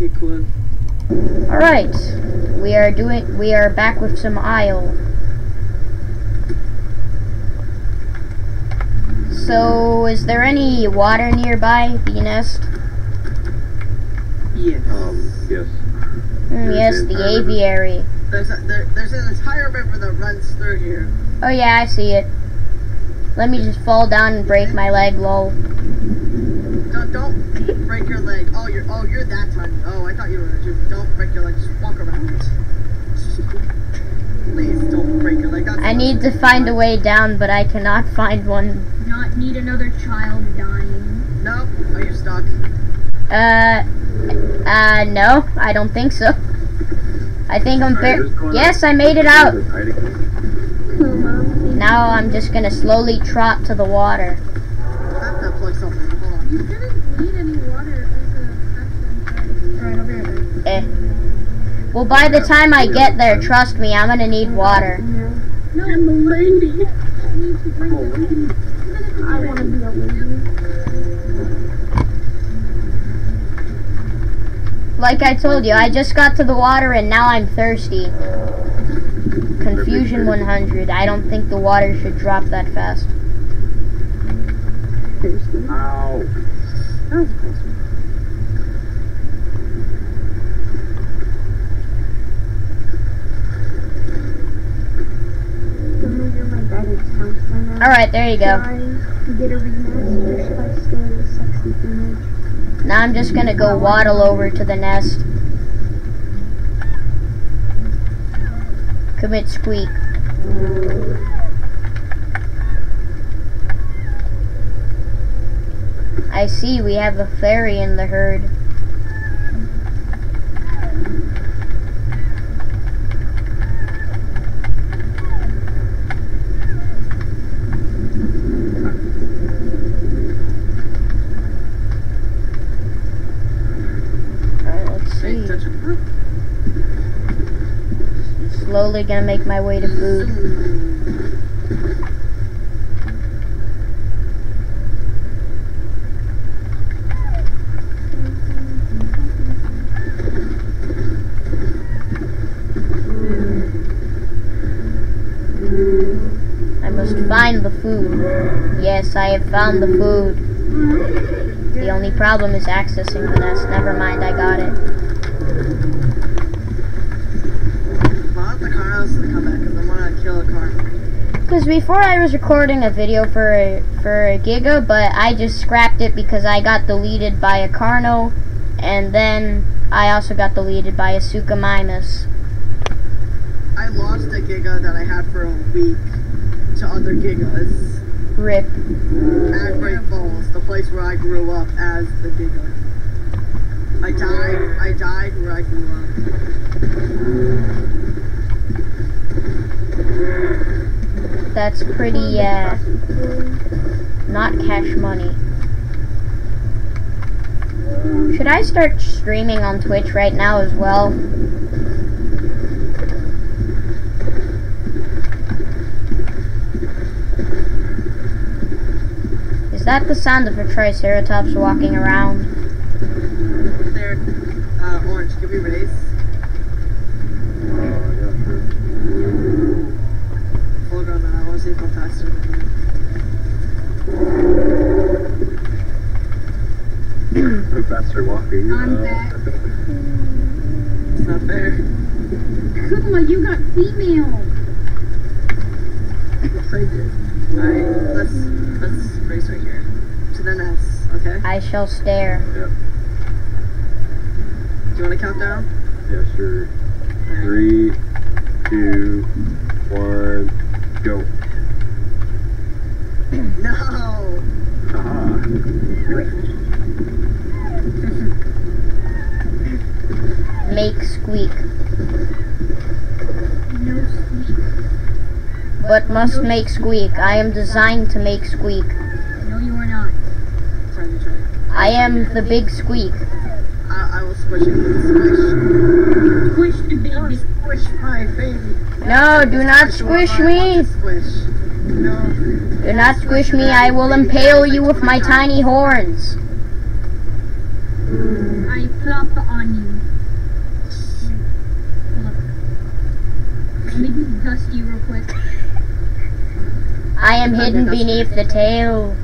Okay, cool. Alright. We are doing we are back with some Isle. So is there any water nearby the nest? Yes. Um, yes. Mm, yes, the aviary. There's a, there, there's an entire river that runs through here. Oh yeah, I see it. Let me just fall down and break my leg, lol. Don't don't break your leg. Oh, you're oh you're that tiny. Oh, I thought you were. Just don't break your leg. Just walk around. Please don't break your leg. That's I need to find a way down, but I cannot find one. Not need another child dying. No. Are you stuck? Uh, uh, no, I don't think so. I think I'm fair. who's Yes. I made it out. Now I'm just gonna slowly trot to the water. Eh. Well, by the time I get there, trust me, I'm gonna need water. No, I'm a lady. I want to be a lady. Like I told you, I just got to the water and now I'm thirsty. Confusion 100. I don't think the water should drop that fast. Ow. Alright, there you go. A rematch, or should I stay in the sexy image? Now I'm just gonna go waddle over to the nest. Commit squeak. I see we have a fairy in the herd. Alright, let's see. Slowly gonna make my way to food. I must find the food. Yes, I have found the food. The only problem is accessing the nest. Never mind, I got it. The car house to come back because I want to kill a car. Because before I was recording a video for a, for a Giga, but I just scrapped it because I got deleted by a Carno, and then I also got deleted by a Suchomimus. I lost a giga that I had for a week to other gigas Rip. Great Falls, the place where I grew up as the giga. I died. I died where I grew up. That's pretty, uh, not cash money. Should I start streaming on Twitch right now as well? Is that the sound of a Triceratops walking around? There, uh, Orange, can we race? Uh, yeah, sure. Full. I want to see if I'm faster than you. Faster walking. I'm uh, back. It's not fair. Kuma, you got female. I did. Alright, let's, let's race. To the nest, okay? I shall stare. Do you want to count down? Yeah, sure. Three, two, one, go. No! Haha. Make squeak. No squeak. But must make squeak. I am designed to make squeak. No, you are not. Try to try. I am the big squeak. I, I will squish it. Squish. Squish the baby. squish my baby. No, do not squish me. Squish. No. Do not squish me. I will impale you with my tiny horns. I flop on you. Let me dust you real quick. I am hidden beneath the tail.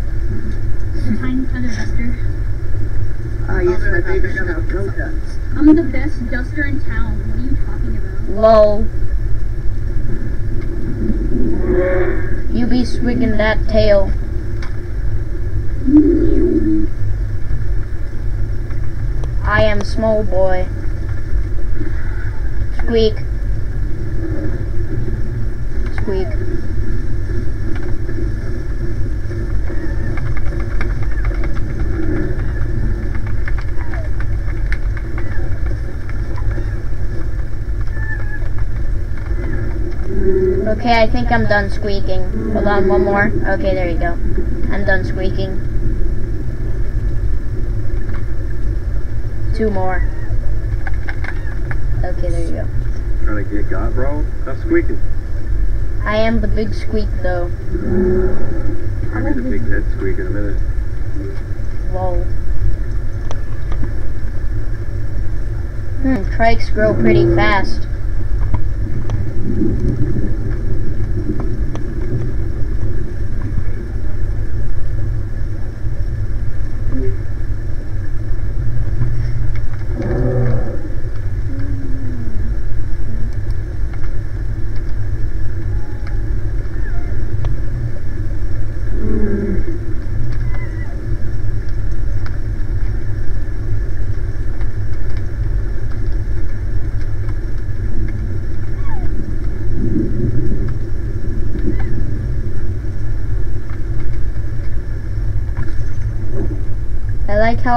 The tiny feather duster. Favorite show. Go Ducks. I'm the best duster in town. What are you talking about? Lol. You be swigging that tail. I am small boy. Squeak. Squeak. Okay, I think I'm done squeaking. Hold on, one more. Okay, there you go. I'm done squeaking. Two more. Okay, there you go. Trying to get got, bro? Stop squeaking. I am the big squeak though. I'll be the big head squeak in a minute. Whoa. Hmm, trikes grow pretty fast.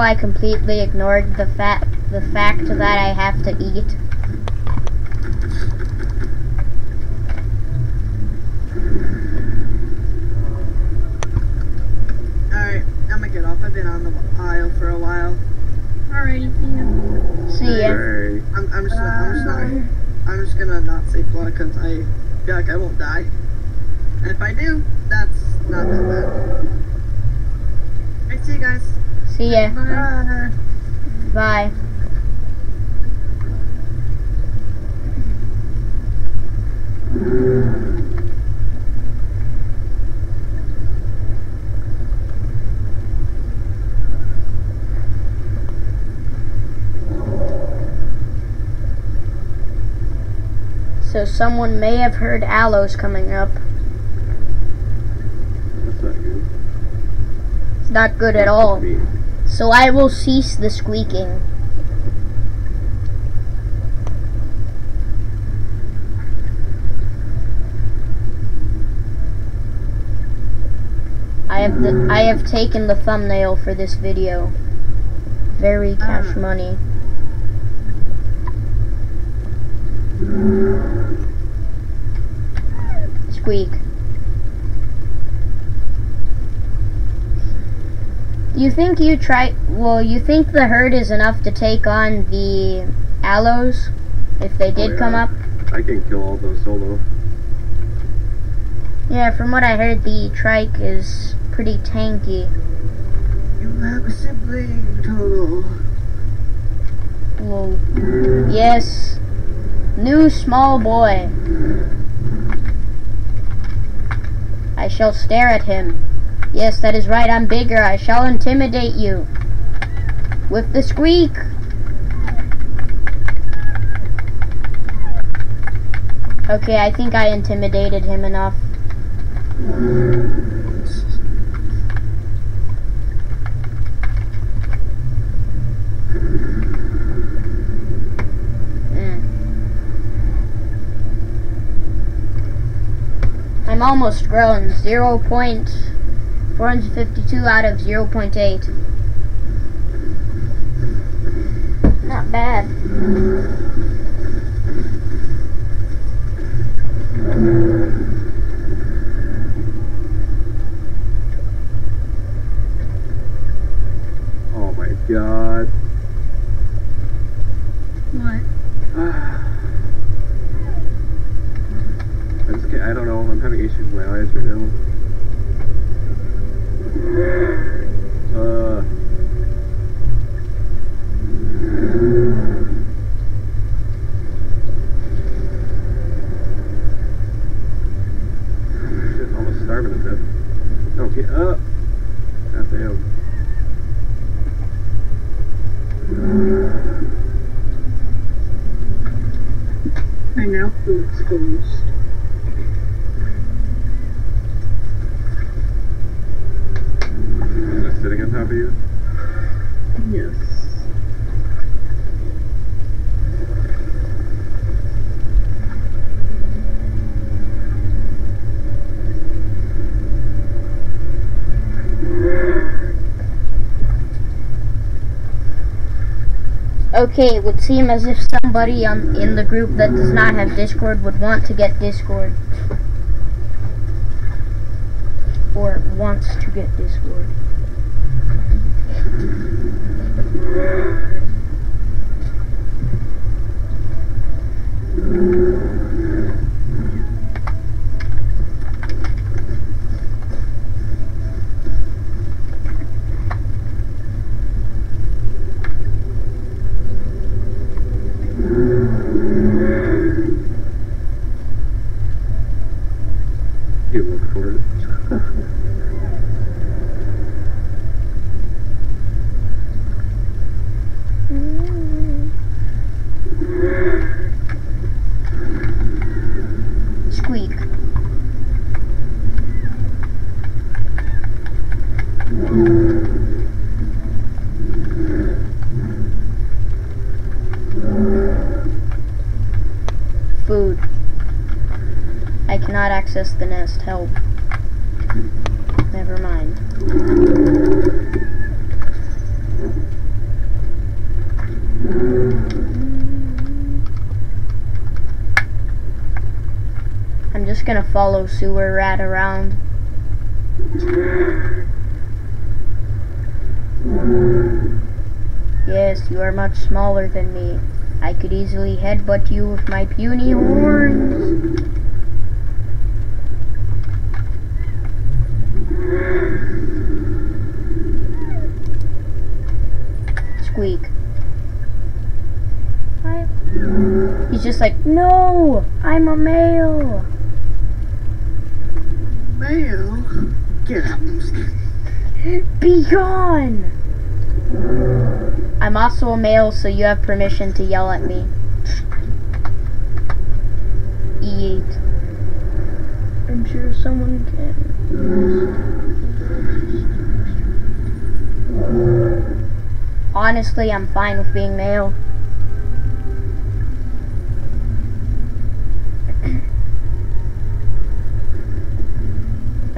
I like how I completely ignored the fact the fact that I have to eat. Alright, I'm gonna get off. I've been on the Isle for a while. Alrighty, see ya. See ya. Hey. I'm, I'm just not, I'm just not, I'm just gonna not say flood because I feel like I won't die. And if I do, that's not that bad. Alright, see you guys. See ya. Bye. Bye. So someone may have heard Allos coming up. That's not good. It's not good at all. So I will cease the squeaking. I have the I have taken the thumbnail for this video. Very cash Ah. money. Squeak. You think you try? Well, you think the herd is enough to take on the Allos if they did Oh, come up? I can kill all those solo. Yeah, from what I heard, the trike is pretty tanky. You have a sibling, Total. Well, yes, new small boy. I shall stare at him. Yes, that is right. I'm bigger. I shall intimidate you with the squeak. Okay, I think I intimidated him enough. Mm. I'm almost grown. 0.452 out of 0.8. Not bad. Oh my god. What? I just can't, I don't know. I'm having issues with my eyes right now. Uh. now feel exposed. Is it sitting on top of you? Yes. Okay, it would seem as if somebody on in the group that does not have Discord would want to get Discord. Or wants to get Discord. You The nest. Help. Never mind. I'm just gonna follow Sewer Rat around. Yes, you are much smaller than me. I could easily headbutt you with my puny horns. Squeak. I- He's just like, no, I'm a male. Male. Get out. I'm just kidding. Be gone! I'm also a male, so you have permission to yell at me. E8. I'm sure someone can. Honestly, I'm fine with being male.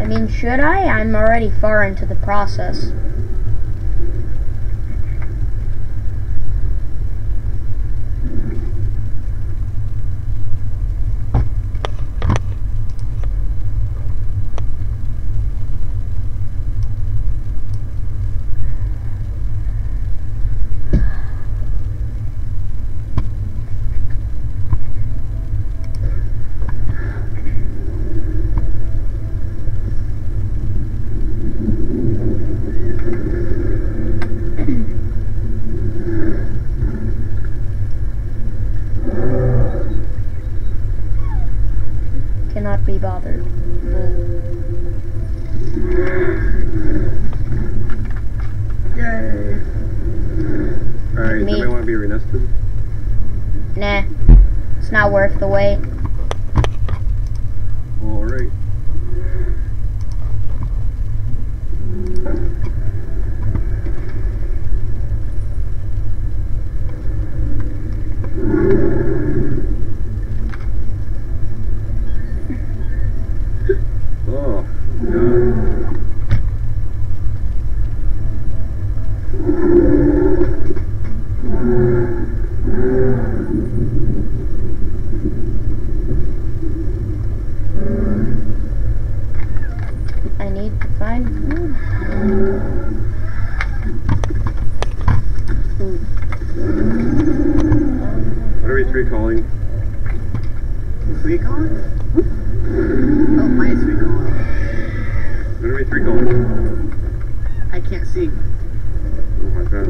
Mean, should I? I'm already far into the process. Cannot be bothered. Yay. Alright, does Me. anybody want to be renested? Nah. It's not worth the wait. Alright. Oh, God. I need to find food. Food. What are we three calling? Recon? Oh, my is recon. What are we three calling? I can't see. Oh my god.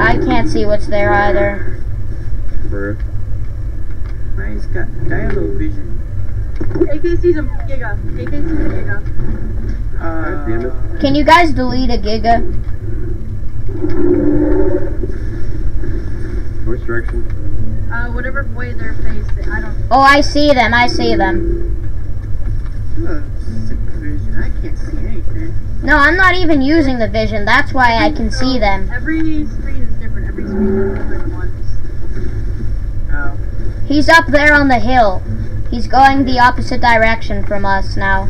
I can't see what's there either. Bruh. Mine's got dialogue vision. AKC's a giga. AKC's a giga. Uh, damn it. Can you guys delete a giga? Voice direction? Uh, whatever way they're facing. I don't. Oh, I see them. I see them. Sick vision. I can't see anything. No, I'm not even using the vision. That's why I can see them. Every screen is different. Every screen has different ones. Oh. He's up there on the hill. He's going the opposite direction from us now.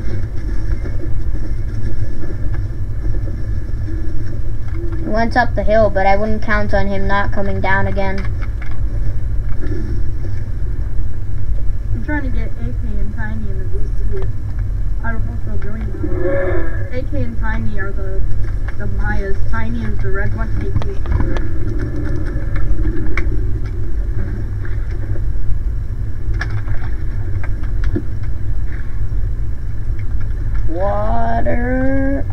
He went up the hill, but I wouldn't count on him not coming down again. I'm trying to get AK and Tiny in the VC. I don't know if they'll join. AK and Tiny are the the Maias. Tiny is the red one. AK is the red. Water.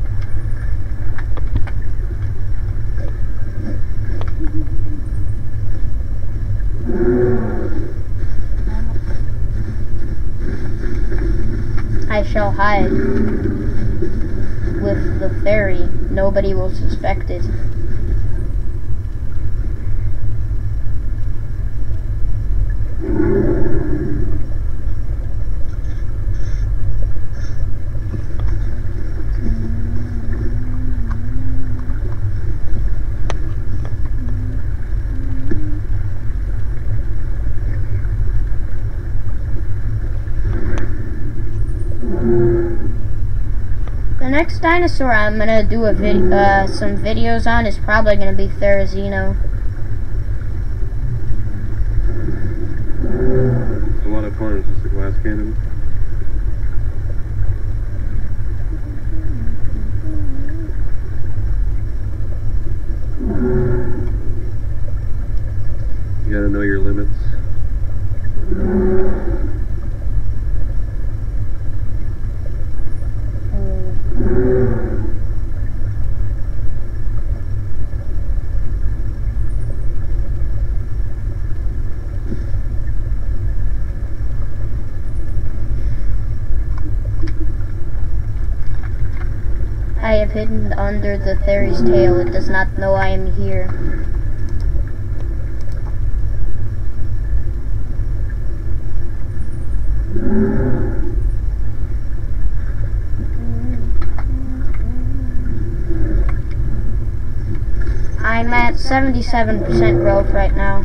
I shall hide with the fairy. Nobody will suspect it. Next dinosaur I'm gonna do a vid- uh, some videos on is probably gonna be Therizino. A lot of. It's just a glass cannon. You gotta know your limits. I have hidden under the fairy's tail. It does not know I am here. I'm at 77% growth right now.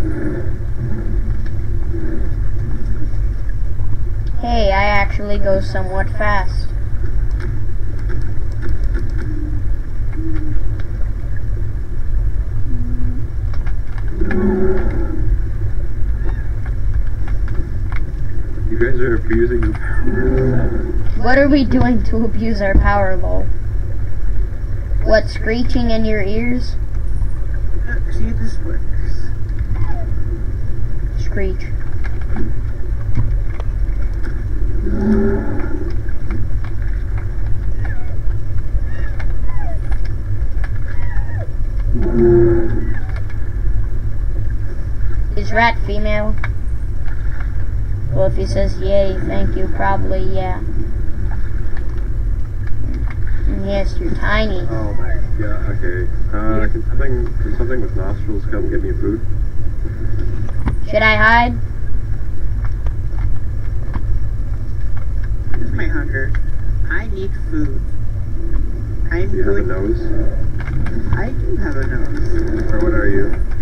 Hey, I actually go somewhat fast. You guys are abusing the power. What are we doing to abuse our power, lol? What, screeching in your ears? See, this works. Screech. Is rat female? Well, if he says yay, thank you, probably yeah. Yes, you're tiny. Oh my god. Okay. Uh, can something, can something with nostrils come get me food? Should I hide? Here's my hunger. I need food. I'm Do you have a nose? I do have a nose. Or what are you?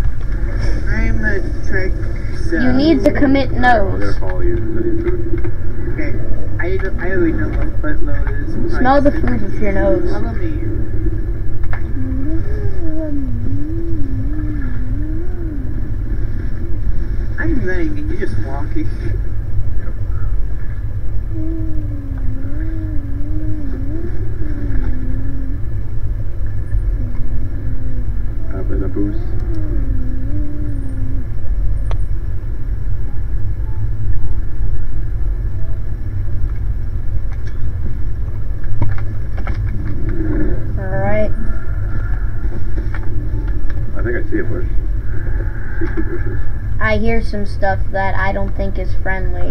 I'm a. You need to commit I'm gonna nose. follow you. I need food. Okay. I don't- I already know what buttload is. Smell the food with your nose. Follow me. I'm running and you're just walking. Up in a boost. bushes. I hear some stuff that I don't think is friendly.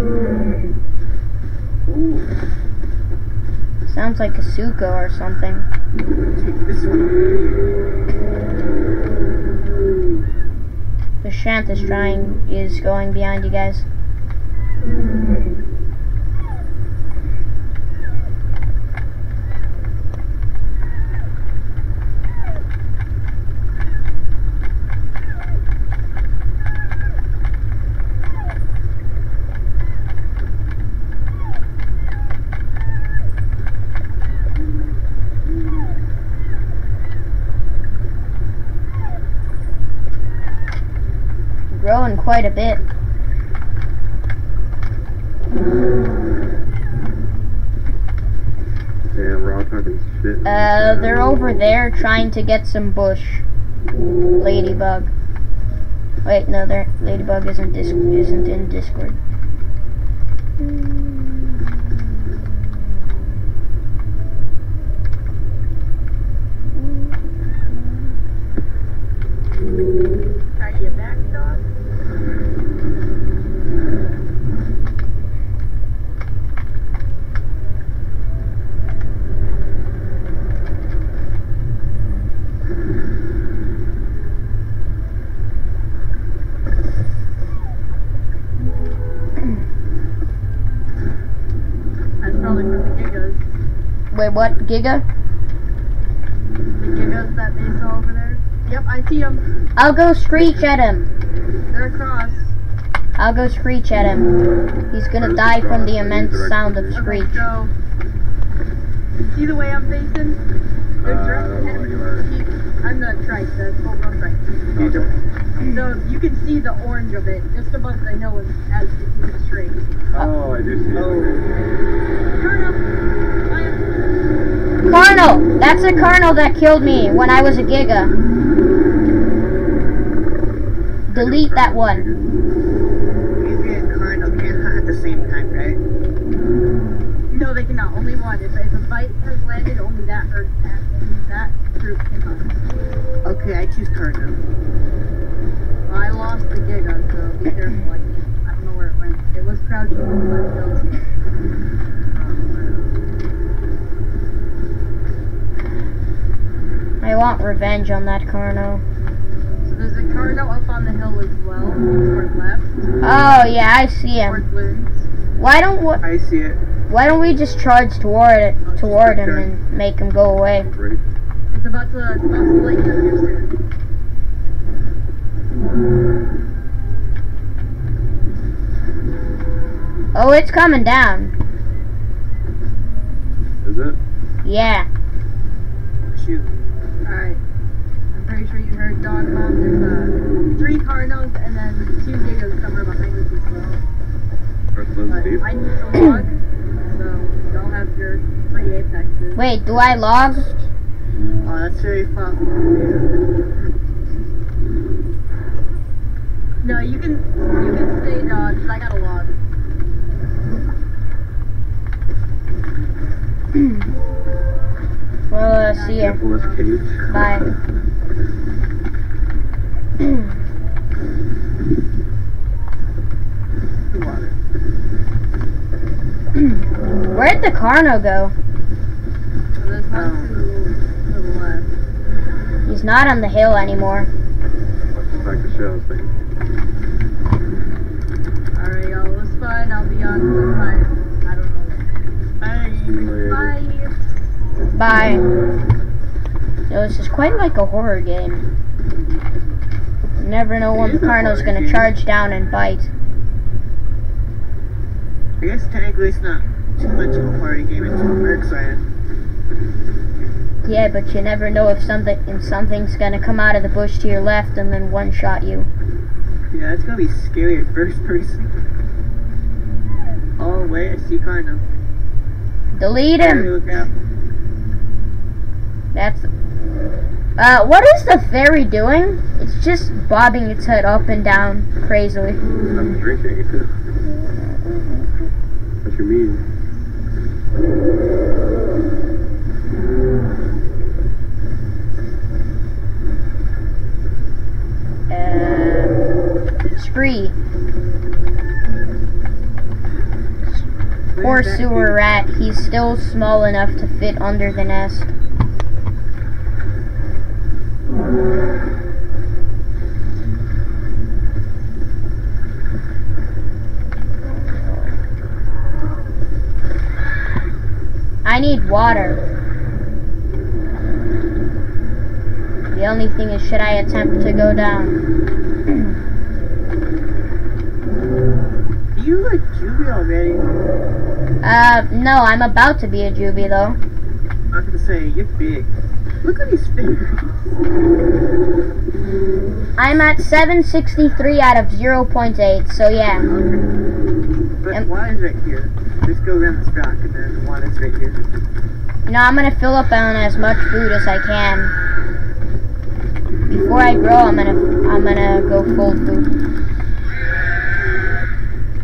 Ooh. Sounds like a suka or something. Take this one. The Shant is trying is going behind you guys. Quite a bit. Damn, we're all talking shit. Uh, they're over there trying to get some bush. Ladybug. Wait, no, they're Ladybug isn't dis- isn't in Discord you back, dog? That's probably for the gigas. Wait, what? Giga? The gigas that they saw over there. Yep, I see them. I'll go screech at him. They're across. I'll go screech at him. He's gonna die from the immense sound of Okay, screech. so see the way I'm facing? They're Uh, I direct don't know ahead where of you are. me. I'm the trike, the full run trike. Okay. So you can see the orange of it just above the hill as as it moves straight. Oh, I do see it. Turn up. Carnal! That's a Carnal that killed me when I was a Giga. Delete that one. Easy and can't hunt at the same time, right? No, they cannot. Only one. If, if a bite has landed, only that hurt. That, group can hunt. Okay, I choose Cardinal. Well, I lost the Giga, so be careful. I, don't know where it went. It was crouching on the hills. I want revenge on that Carno. So there's a Carno up on the hill as well, toward left, Oh yeah, I see him. Why don't wh- I see it. Why don't we just charge toward it, toward him and make him go away? Great. It's about to, it's about to split here soon. Oh, it's coming down. Is it? Yeah. Shoot. Alright. I'm sure you heard Dog Mom. There's uh, three Carnos and then two Gigas somewhere behind us as well. But I need to log, so y'all have your free apexes. Wait, do I log? Oh, that's very fun. No, you can you can stay dog, 'cause I got a log. Well, uh, see ya. Careful this. Bye. The water. Where'd the Carno go? So there's one to, to the left. He's not on the hill anymore. Let's back the shells thing. Alright, y'all, it was fun. I'll be on sometime. I don't know. Later. Bye. Bye. Yo, this is quite like a horror game. You never know when the Carno's gonna charge down and bite. I guess technically it's not too much of a party game until Mercs are in. Yeah, but you never know if something if something's gonna come out of the bush to your left and then one shot you. Yeah, that's gonna be scary at first person. Oh wait, I see Cardinal. Delete him. Look out. That's. Uh, what is the fairy doing? It's just bobbing its head up and down crazily. I'm drinking. what you mean? or sewer rat, he's still small enough to fit under the nest. I need water. The only thing is, should I attempt to go down? you like Julie already? Uh, no, I'm about to be a juvie though. I was gonna say, you're big. Look at his fingers. I'm at 763 out of 0.8, so yeah. Okay. But Yep. is right here. Just go around this rock and then why is right here. You know, I'm gonna fill up on as much food as I can. Before I grow, I'm gonna I'm gonna go full food.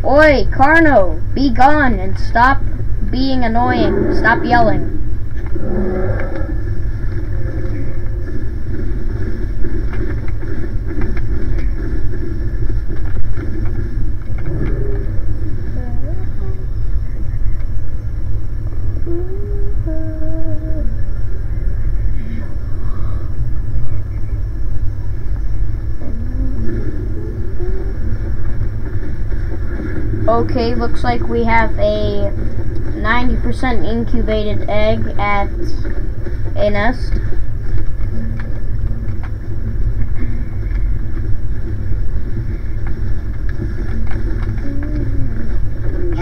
Oi, Carno, be gone and stop being annoying. Stop yelling. Okay, looks like we have a 90% incubated egg at a nest.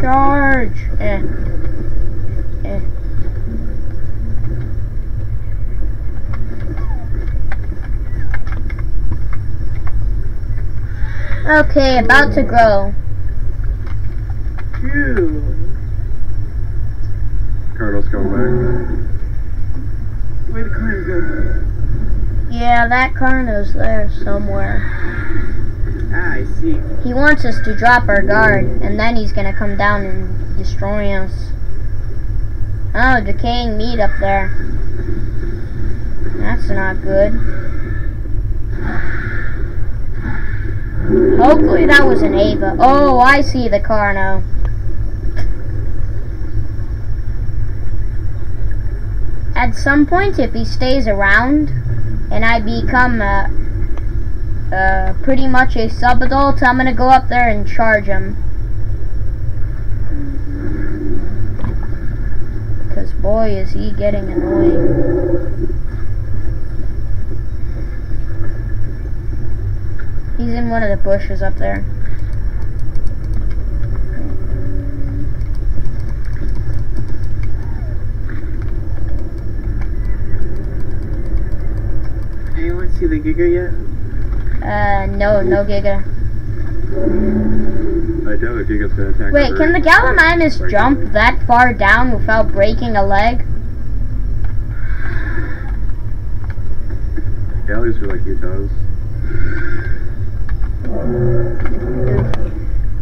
Charge! Eh. Eh. Okay, about to grow. Phew. Cardinals coming back. Where'd the go? Yeah, that Carno's there somewhere. Ah, I see. He wants us to drop our guard, and then he's gonna come down and destroy us. Oh, decaying meat up there. That's not good. Hopefully that was an Ava. Oh, I see the Carno. At some point, if he stays around, and I become uh, uh, pretty much a sub-adult, I'm gonna go up there and charge him. Cause boy is he getting annoying. He's in one of the bushes up there. Anyone see the Giga yet? Uh, no, no Giga. I doubt if Giga's gonna attack Wait, can the Gallimimus jump that far down without breaking a leg? Galleys are like Utahs.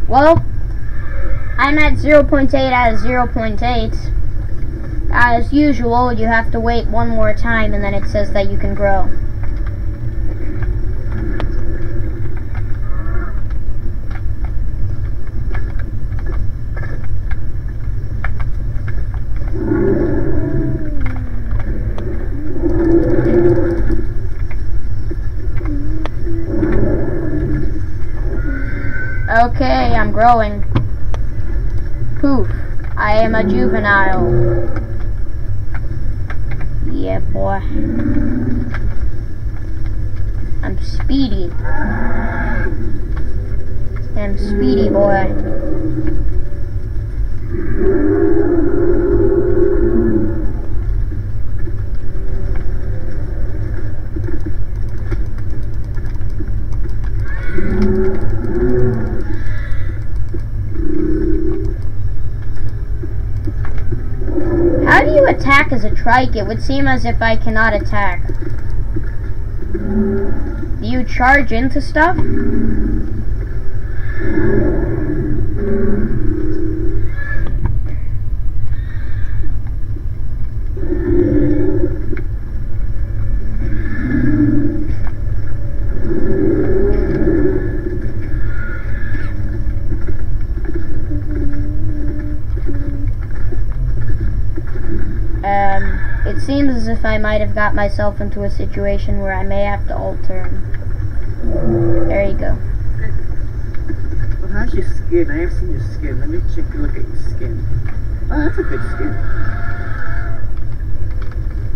Well, I'm at 0.8 out of 0.8. As usual, you have to wait one more time and then it says that you can grow. Okay, I'm growing. Poof. I am a juvenile. Yeah, boy. I'm speedy. I'm speedy, boy. How do you attack as a trike? It would seem as if I cannot attack. Do you charge into stuff? Um, it seems as if I might have got myself into a situation where I may have to alter him. There you go. Well, how's your skin? I haven't seen your skin. Let me check a look at your skin. Oh, that's a good skin.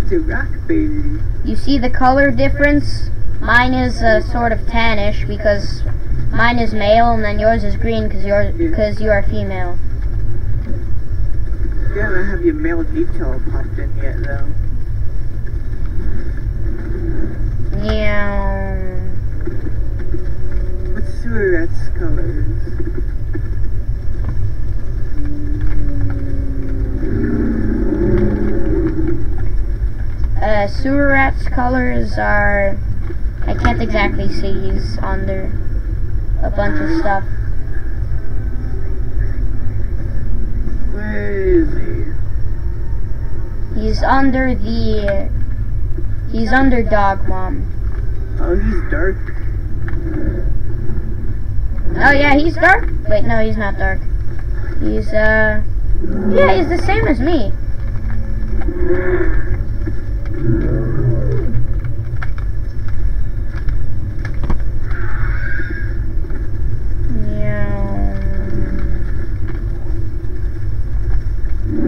to rock, baby. You see the color difference? Mine is uh, sort of tannish because mine is male, and then yours is green because you're because you are female. You haven't have your male detail popped in yet, though. Yeah. What's Surette's colors? Uh, Surat's colors are. I can't exactly see. He's under a bunch of stuff. Where is he? He's under the. He's under Dog Mom. Oh, he's dark. Oh yeah, he's dark. Wait, no, he's not dark. He's uh. Yeah, he's the same as me.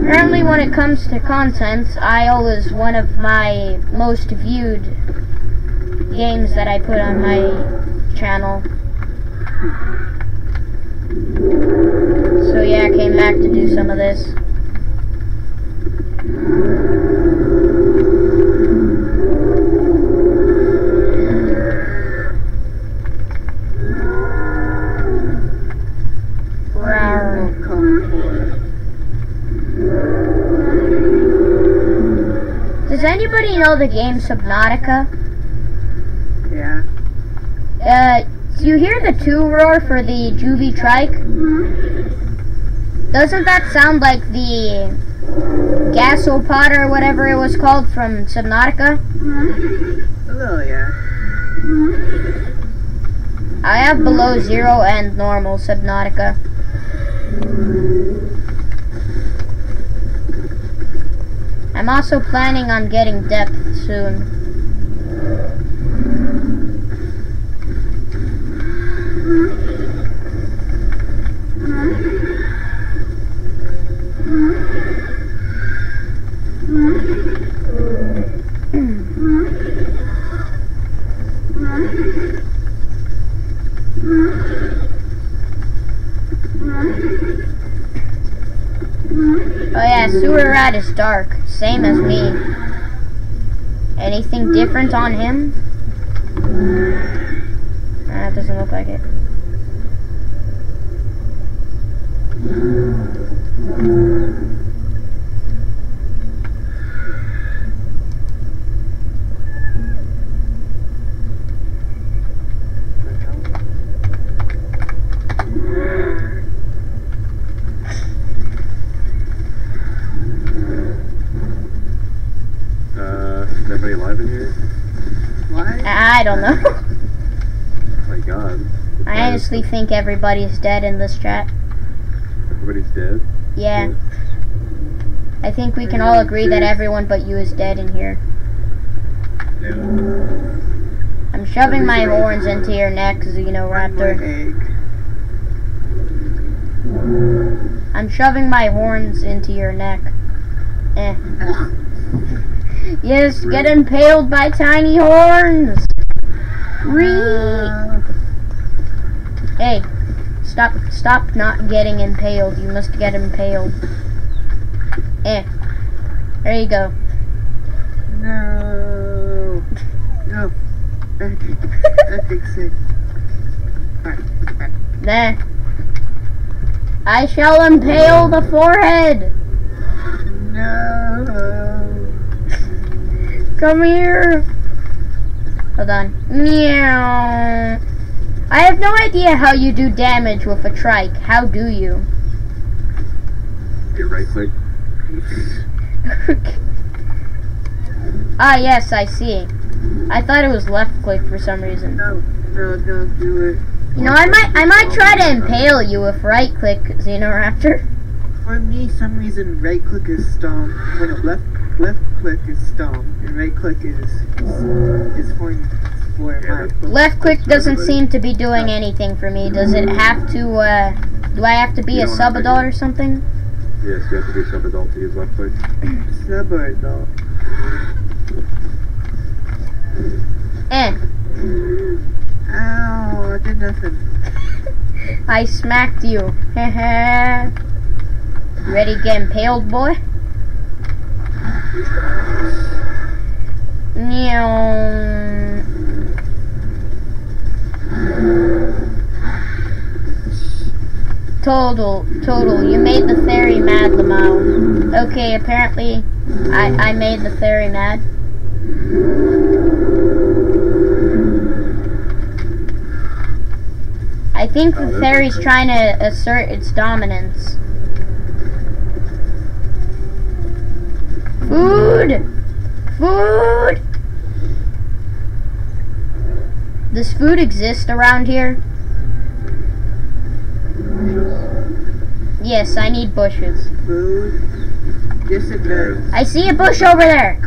Yeah. Apparently, when it comes to content, Isle is one of my most viewed games that I put on my channel. So yeah, I came back to do some of this. Rawr. Won't come Does anybody know the game Subnautica? Yeah. Uh, do you hear the two roar for the Juvie trike? Doesn't that sound like the gasopod or whatever it was called from Subnautica? A little, yeah. I have below zero and normal Subnautica. I'm also planning on getting depth soon. Oh yeah, Sewer Rat is dark, same as me. Anything different on him? Nah, it doesn't look like it. Uh, is everybody I I don't know. Oh my god. I honestly think everybody's dead in this chat. Everybody's dead? Yeah. I think we can all agree that everyone but you is dead in here. Yeah. I'm shoving my horns into your neck, Xeno One more Raptor. egg. I'm shoving my horns into your neck. Eh. Yes, get impaled by tiny horns! Re Uh, Hey, stop stop not getting impaled. You must get impaled. Eh. There you go. no. No. That, that fix it. There. I shall impale the forehead! No. Come here! Hold on. Meow. I have no idea how you do damage with a trike. How do you? You right click. ah, yes, I see. I thought it was left click for some reason. No. No, don't do it. You know, I might I might try to impale you with right click, Xenoraptor. For me, some reason right click is stomp. When it left left click is stomp, and right click is is, is for for Yeah, my. that's- Left click doesn't seem to be doing anything for me. Does it have to, uh, do I have to be You a don't have to sub-adult or something? Yes, you have to be a sub-adult to use left click. Sub adult. Eh, Ow, I did nothing. I smacked you. Heh Ready to get impaled, boy? Meow. Total, total. You made the fairy mad, Lamau. Okay, apparently I, I made the fairy mad. I think Oh, the fairy's trying to assert its dominance. Food! Food! Does food exist around here? Yes, I need bushes. Food. Yes, it does. I see a bush over there.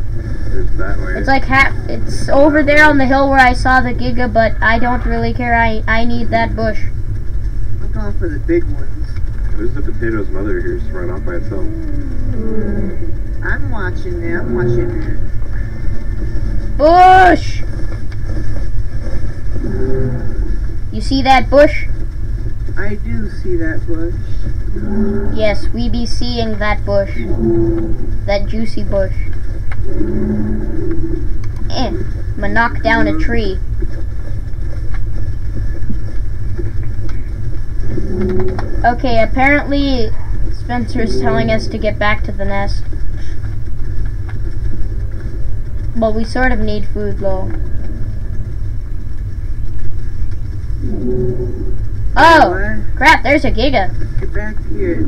It's that way. It's like half. It's over there on the hill where I saw the Giga, but I don't really care. I I need that bush. I'm going for the big ones. There's the potato's mother here, just run off by itself. Hmm. I'm watching it. I'm watching it. Bush. You see that bush? I do see that bush. Yes, we be seeing that bush. That juicy bush. Eh, I'ma knock down a tree. Okay, apparently Spencer's telling us to get back to the nest. But we sort of need food though. Oh, crap, there's a Giga. Get back here.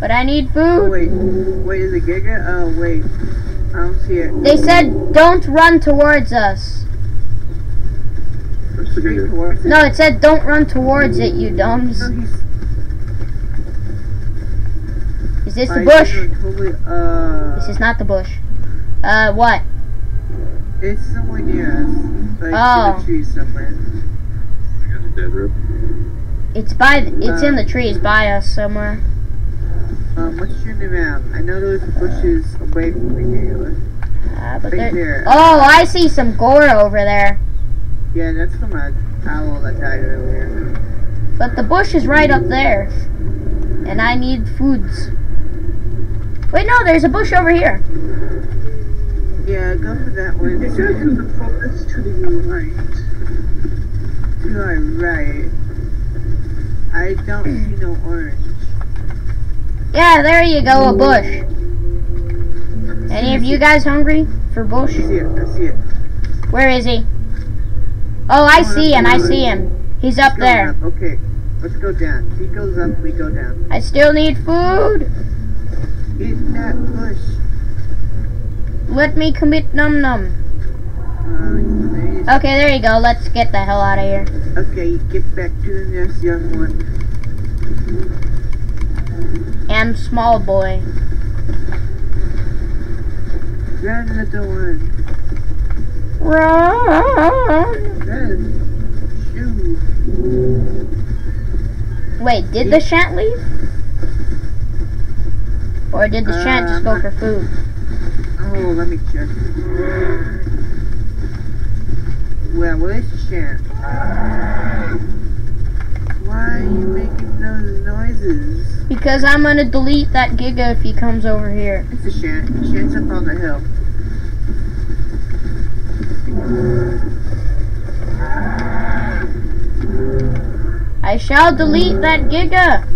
But I need Oh, food. wait. Wait, is it Giga? Oh, wait. I don't see it. They said don't run towards us. Straight towards it. No, it said don't run towards it, you dumbs. No. Is this the I bush? Totally, uh. This is not the bush. Uh, what? It's somewhere near us. Like Oh. in the trees somewhere. I got a dead, Rip. It's by. th- It's in the trees by us somewhere. Um, what's your name around? I know those bushes away from here. Uh, but Right there. there. Oh, I see some gore over there. Yeah, that's from a owl that died earlier. But the bush is right up there, and I need foods. Wait, no, there's a bush over here. Yeah, go for that one. It goes in the forest to the right. To our right. I don't see no orange. Yeah, there you go, a bush. Any of you guys hungry for I bush? see it. I see it. Where is he? Oh, I see him. I see him. He's up there. up. Okay, let's go down. He goes up, we go down. I still need food. Hit that bush. Let me commit num num. Uh, Okay, there you go. Let's get the hell out of here. okay, get back to the nest, young one. And small boy. Run, little one. Run. Wait, did the shant leave? Or did the shant just go for food? Oh, let me check. Well, where's the Champ? Why are you making those noises? Because I'm gonna delete that Giga if he comes over here. It's a Shant. Shant's up on the hill. I shall delete that Giga.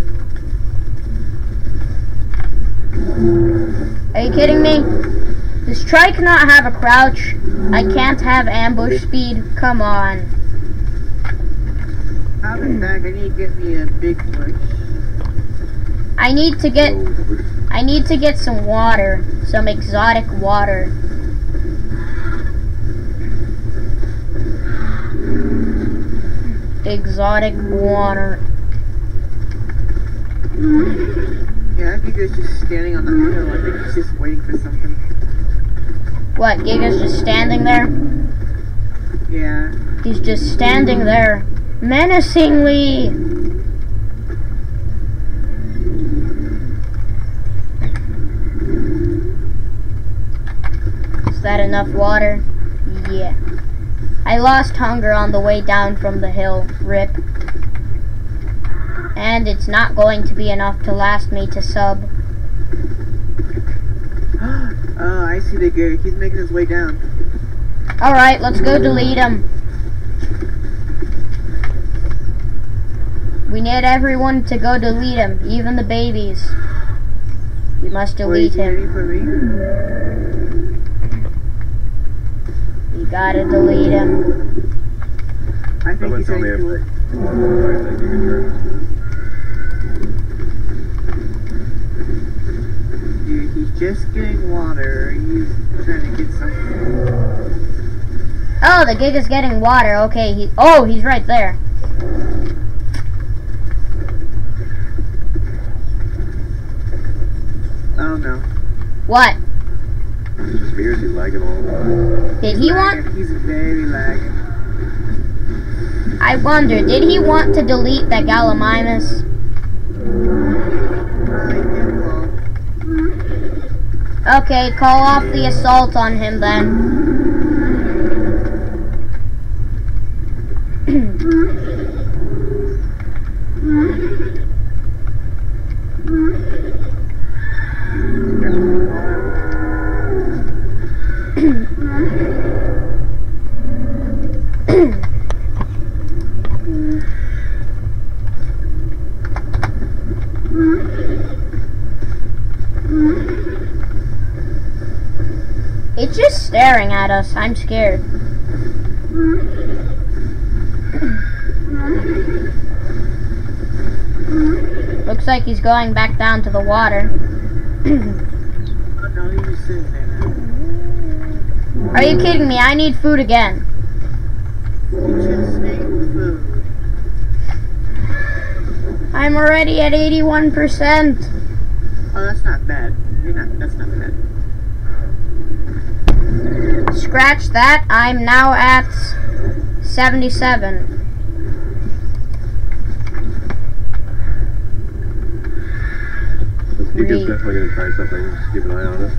Are you kidding me? Does Trike not have a crouch? I can't have ambush speed. Come on. I'll be back. I need to get me a big bush. I need to get I need to get some water. Some exotic water. Exotic water. Yeah, I think it's just standing on the hill. I think he's just waiting for something. What, Giga's just standing there? Yeah. He's just standing there. Menacingly! Is that enough water? Yeah. I lost hunger on the way down from the hill. Rip. And it's not going to be enough to last me to sub. Oh, I see the guy. He's making his way down. Alright, let's go delete him. We need everyone to go delete him, even the babies. We must delete is he waiting him. for me? We gotta delete him. I think Someone he's tell me waiting if they. Alright, thank you, good Dude, he's just getting water. He's trying to get something. Oh, the gig is getting water. Okay, he. Oh, he's right there. Oh no. What? It's just me or lagging all the time? Did he want? He's very lagging. I wonder. Did he want to delete that Gallimimus? Okay, call off the assault on him then. It's just staring at us. I'm scared. Looks like he's going back down to the water. Are you kidding me? I need food again. I'm already at 81%. Oh, that's not bad. Not. That's not bad. Scratch that. I'm now at 77. This gig is definitely gonna try something. Just keep an eye on it.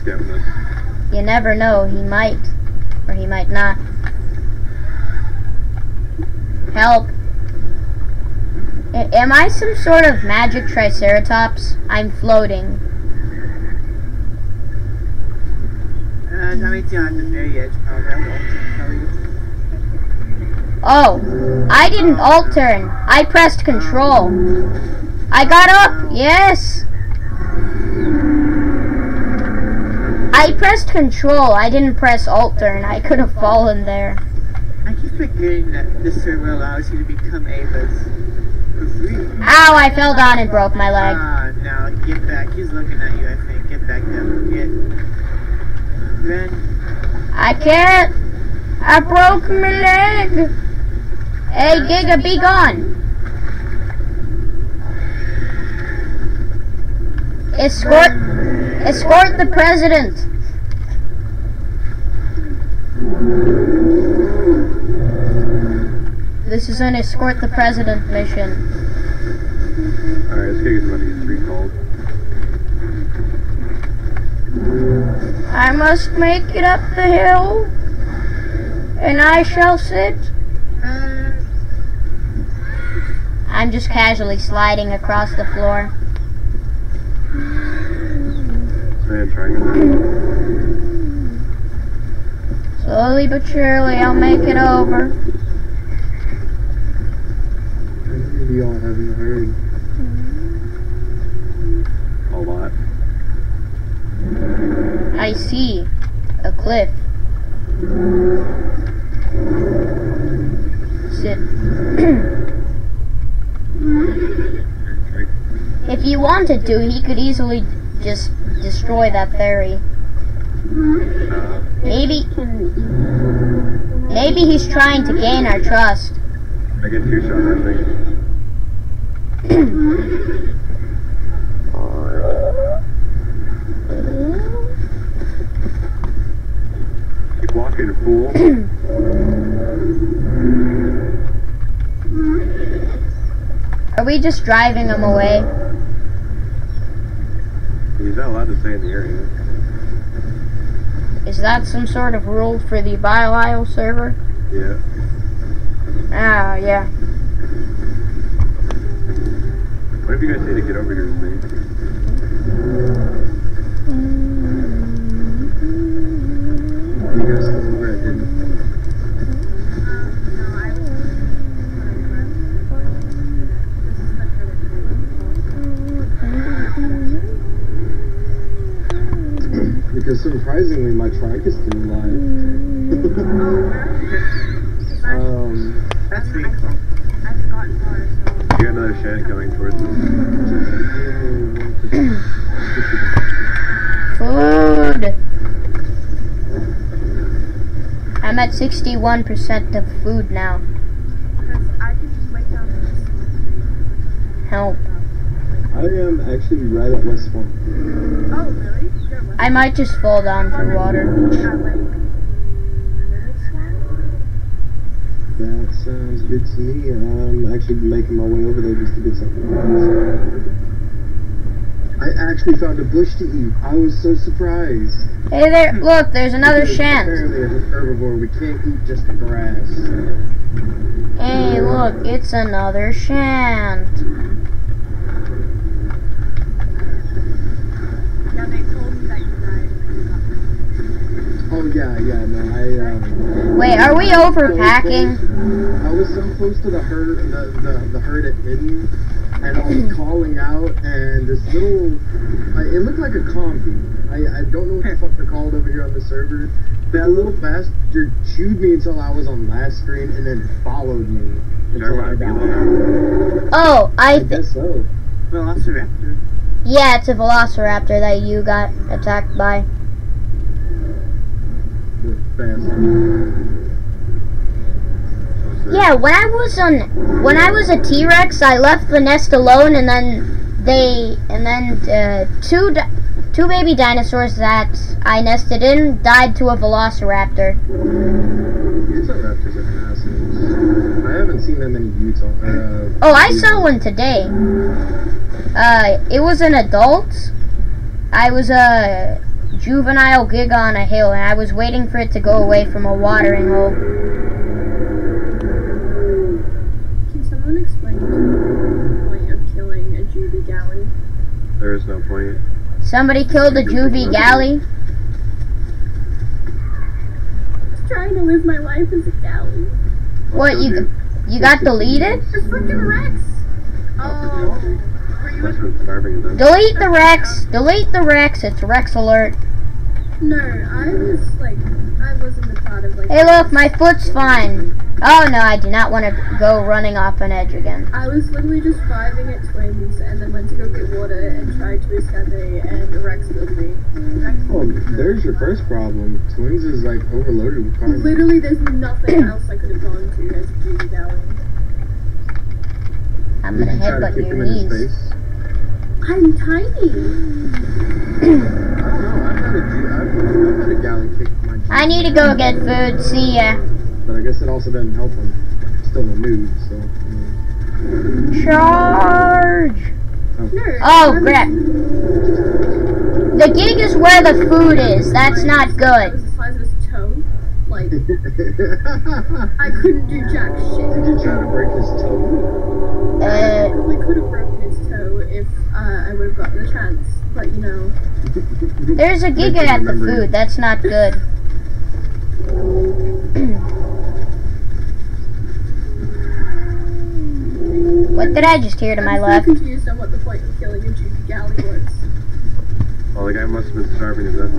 Scouting us. You never know. He might. Or he might not. Help. A- am I some sort of magic triceratops? I'm floating. Uh, that means on the very edge. Oh, that won't tell you. I didn't alt turn. I pressed control. I got up. Yes. I pressed control. I didn't press alt turn. I could have fallen there. I keep forgetting that this server allows you to become Avas for free. Ow, I fell down and broke my leg. Ah, no, get back. He's looking at you, I think. Get back down. Get. Ren, I can't. I broke my leg. Hey, Giga, be gone. Escort, escort the president. This is an escort the president mission. Alright, this about to get recalled. I must make it up the hill, and I shall sit. I'm just casually sliding across the floor. Slowly but surely, I'll make it over. Maybe y'all haven't heard. A lot. I see a cliff. Sit. If he wanted to, he could easily just destroy that ferry. Uh, Maybe, maybe he's trying to gain our trust. I get two shot that thing. Walking, fool. Are we just driving him away? He's not allowed to stay in the area. Is that some sort of rule for the Bile server? Yeah. Ah, yeah. What if you guys need to get over here with me? You guys still over at Hidden? No, I was. This Because surprisingly, my trike is still alive. um, That's pretty cool. I haven't gotten far, so. You got another shed coming towards us. Food! I'm at 61% of food now. Because I can just wait down this Help. I am actually right at West Swamp. Oh, really? You're I might just fall down for water. that. That sounds good to me. I'm actually making my way over there just to get something. I actually found a bush to eat. I was so surprised. Hey there, look, there's another shant. Apparently, as an herbivore, we can't eat just the grass. Hey, look, it's another shant. Yeah, they told me that you died when you got there. Oh yeah, yeah. No, I. Um, Wait, are we overpacking? I was so close to the herd, the, the, the herd at Hidden, and I was mm-hmm. calling out, and this little, I, it looked like a combi. I, I don't know what the fuck they're called over here on the server. That little bastard chewed me until I was on last screen, and then followed me until I died. Oh, I I th- guess so. Velociraptor. yeah, it's a velociraptor that you got attacked by. The bastard. Yeah, when I was on, when I was a T-Rex, I left the nest alone, and then they, and then uh, two, di- two baby dinosaurs that I nested in died to a velociraptor. Utah Raptors are assholes. I haven't seen that many Utah. Uh, Oh, I saw one today. Uh, it was an adult. I was a juvenile gig on a hill, and I was waiting for it to go away from a watering hole. Can someone explain to me the point of killing a Juvie Galley? There is no point. Somebody killed a juvie galley. Just trying to live my life as a galley. I'll What, kill you- You got deleted? The freaking Rex! Oh, kill you. were you Must in, have been starving then. Delete the Rex. Delete the Rex. It's Rex alert. No, I was like, I wasn't a part of like. Hey, look, my foot's fine. Oh no, I do not want to go running off an edge again. I was literally just driving at twins and then went to go get water and tried to escape and Rex killed me. oh, there's your first problem. Twins is like overloaded with carnage. Literally, there's nothing else I could have gone to as a Juvie Galley. I'm Did gonna you try to headbutt your him knees. I'm tiny. Oh, I know. I've had a, Ju- I've, I've had a galley kick my Ju- I need to go get food. See ya. But I guess it also doesn't help him. Still a noob, so. Charge! No. Oh, I'm- crap. The gig is where the food is. That's not good. was the size of his toe. Like, I couldn't do jack shit. Did you try to break his toe? I Uh, probably could have broken his toe if uh, I would have gotten the chance. But you know, there's a giga Make him at the food. That's not good. what did I just hear to my I'm so left? confused on what the point of killing a Juvie Galley was. Well, the guy must have been starving to death.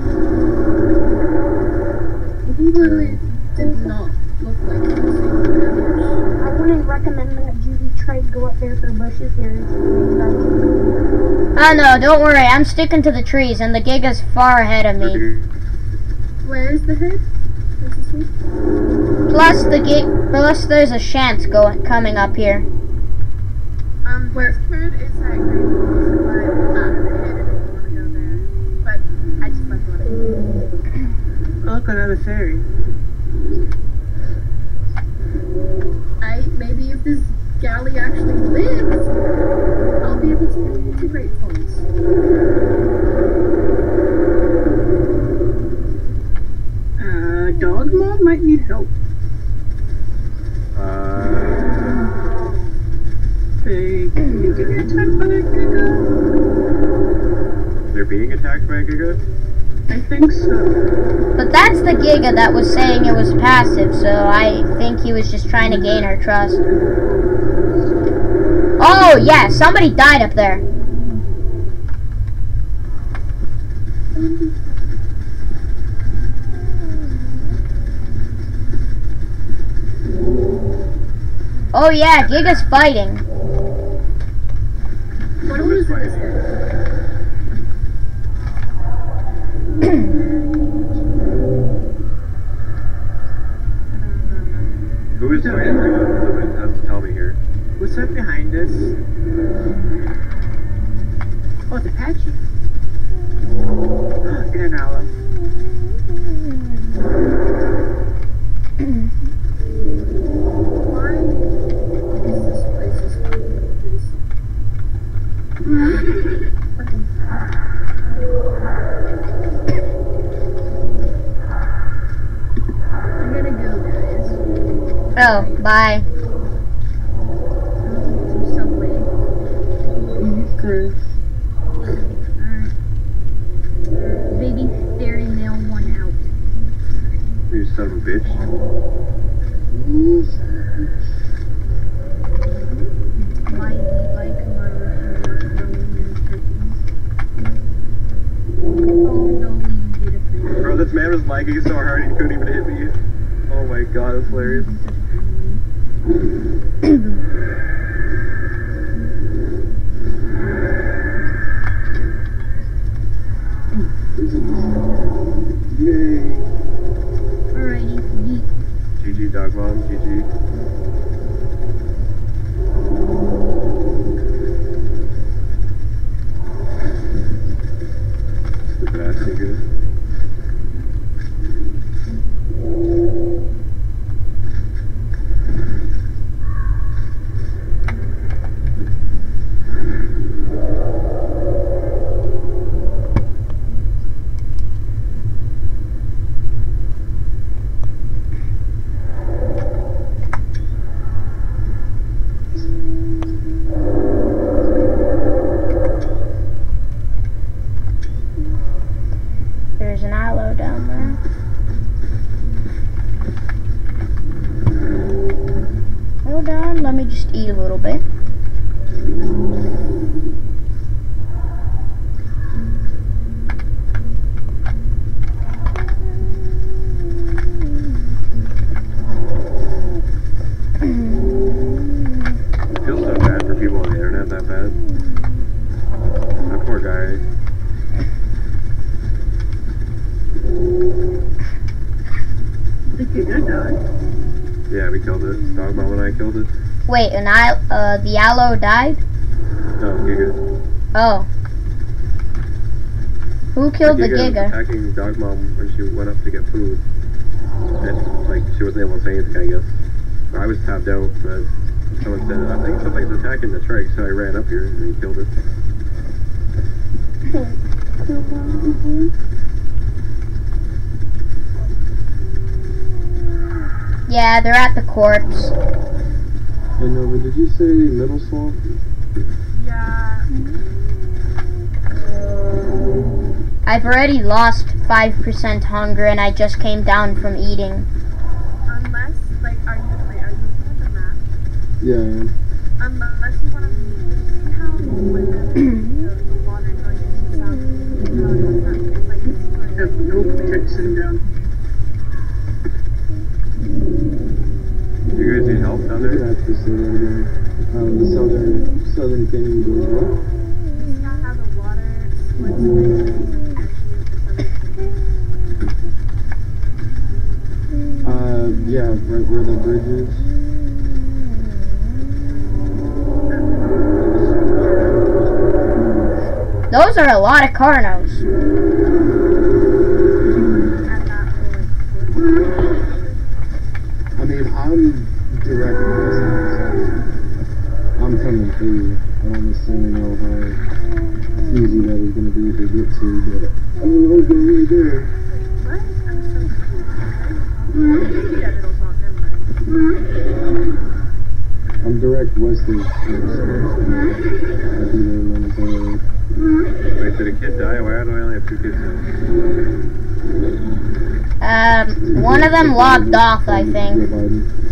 He literally did not look like he was seeing damage. I wouldn't recommend that Judy try to go up there for bushes. There is Oh no, don't worry. I'm sticking to the trees, and the giga's far ahead of me. Where's the head? What's his name? Plus the gig. Plus there's a shant going coming up here. Where food is Hills, but uh, the head didn't want to go there. But I just it. Oh, look, another fairy. I maybe if this galley actually lives, I'll be able to Great Falls. dog mom might need help. Giga. they're being attacked by a Giga? I think so. But that's the Giga that was saying it was passive, so I think he was just trying to gain our trust. Oh, yeah, somebody died up there. Oh yeah, Giga's fighting. What was this? Who is fighting? Someone has to tell me here. What's up behind us? Oh, it's Apache. In an hour. Why is this place just like this? I'm gonna go, guys. Oh, bye. To Subway. Okay. Alright. Baby fairy male one out. You son of a bitch. My e-bike motor Although we did a Bro, this man was lagging so hard he couldn't even hit me. Oh my god, that's hilarious. Yay. Alrighty, yeet. GG, dog mom, GG. Stupid ass nigga. Down there. Hold on, let me just eat a little bit. feels so bad for people on the internet that bad. That poor guy. The giga died. Yeah, we killed it. Dog mom and I killed it. Wait, and I, uh, the Allo died? No, Giga. Oh. Who killed the was Giga? attacking dog mom when she went up to get food. And, like, she wasn't able to say anything, I guess. I was tapped out, but someone said, I think somebody's attacking the trike, so I ran up here and he killed it. Yeah, they're at the corpse. Hey Nova, did you say middle swamp? Yeah. I've already lost 5% hunger and I just came down from eating. Unless, like, are you, wait, are you looking at the map? Yeah, I am. Unless you want to see how when the, the, the water going into the south, how it does that. It's like this I have no protection down here. You guys need help down Look there? at this little again. Um, the southern southern canyon goes what? You see how the water splits into like actually the Uh, yeah, right where the bridge is. Those are a lot of carnos. Biden.